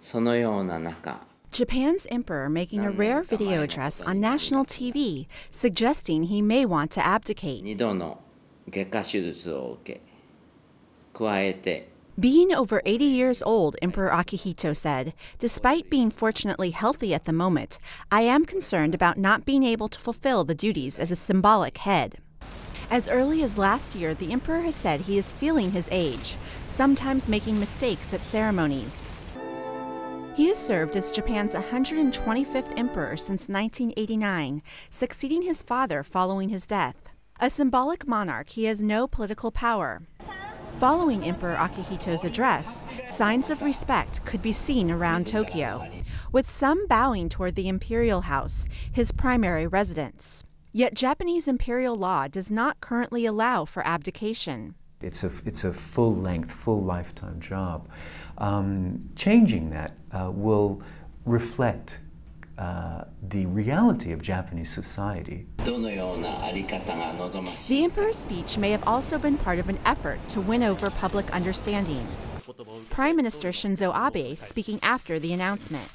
そのような中 Japan's emperor making a rare video address on national TV suggesting he may want to abdicate. 2度の外科手術を受け加えて Being over 80 years old, Emperor Akihito said, despite being fortunately healthy at the moment, I am concerned about not being able to fulfill the duties as a symbolic head. As early as last year, the emperor has said he is feeling his age, sometimes making mistakes at ceremonies. He has served as Japan's 125th emperor since 1989, succeeding his father following his death. A symbolic monarch, he has no political power. Following Emperor Akihito's address, signs of respect could be seen around Tokyo, with some bowing toward the imperial house, his primary residence. Yet Japanese imperial law does not currently allow for abdication. It's a, it's a full length, full lifetime job. Um, changing that uh, will reflect uh, the reality of Japanese society. The emperor's speech may have also been part of an effort to win over public understanding. Prime Minister Shinzo Abe speaking after the announcement.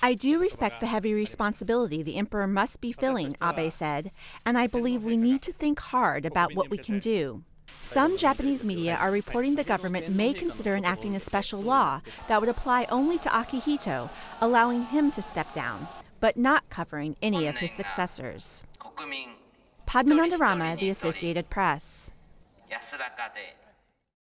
I do respect the heavy responsibility the emperor must be filling, Abe said, and I believe we need to think hard about what we can do. Some Japanese media are reporting the government may consider enacting a special law that would apply only to Akihito, allowing him to step down, but not covering any of his successors. Padmananda Rama, The Associated Press.